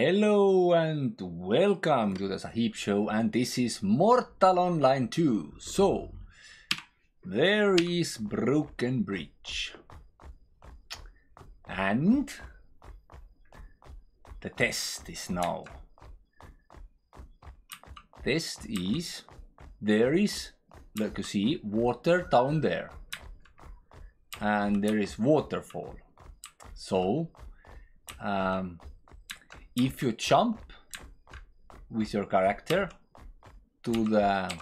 Hello and welcome to the Sahiib Show and this is Mortal Online 2. So, there is Broken Bridge. And the test is now. Test is, there is, like you see, water down there. And there is waterfall. So, um, if you jump with your character to the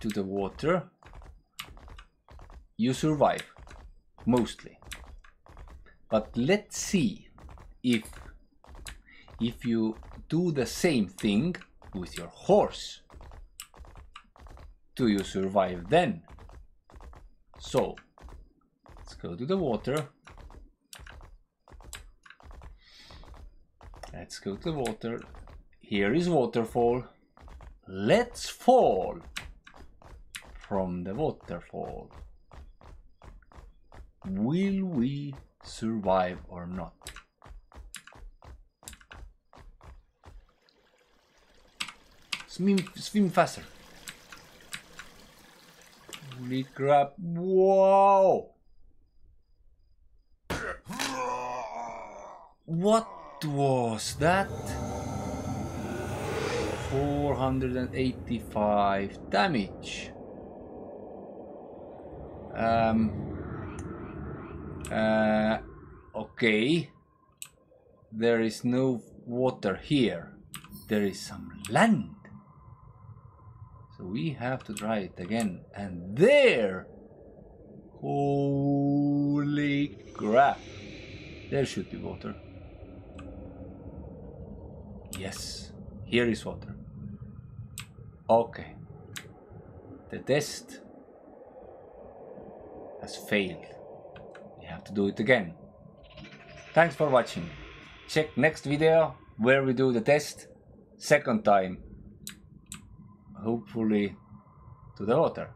to the water, you survive mostly. But let's see if if you do the same thing with your horse. Do you survive then? So let's go to the water Let's go to the water. Here is waterfall. Let's fall from the waterfall. Will we survive or not? Swim, swim faster. Holy crap. Whoa! What was that? 485 damage. Um, uh, okay. There is no water here. There is some land. So we have to try it again. And there! Holy crap. There should be water. Yes, here is water. Okay. The test has failed. We have to do it again. Thanks for watching. Check next video where we do the test second time. Hopefully to the water.